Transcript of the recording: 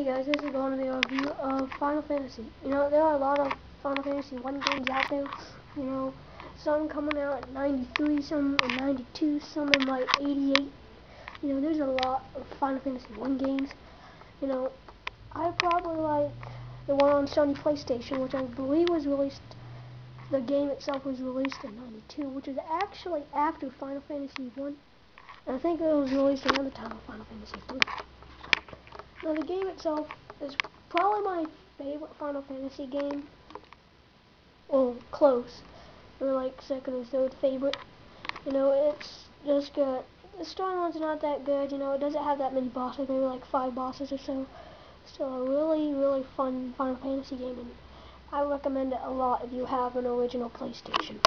Hey guys, this is going to be a review of Final Fantasy. You know, there are a lot of Final Fantasy 1 games out there. You know, some coming out in 93, some in 92, some in like 88. You know, there's a lot of Final Fantasy 1 games. You know, I probably like the one on Sony PlayStation, which I believe was released, the game itself was released in 92, which is actually after Final Fantasy 1. And I think it was released around the time of Final Fantasy 3. Now the game itself is probably my favorite Final Fantasy game. Well, close. Or like second or third favorite. You know, it's just got the storyline's not that good. You know, it doesn't have that many bosses. Maybe like five bosses or so. Still a really, really fun Final Fantasy game, and I recommend it a lot if you have an original PlayStation.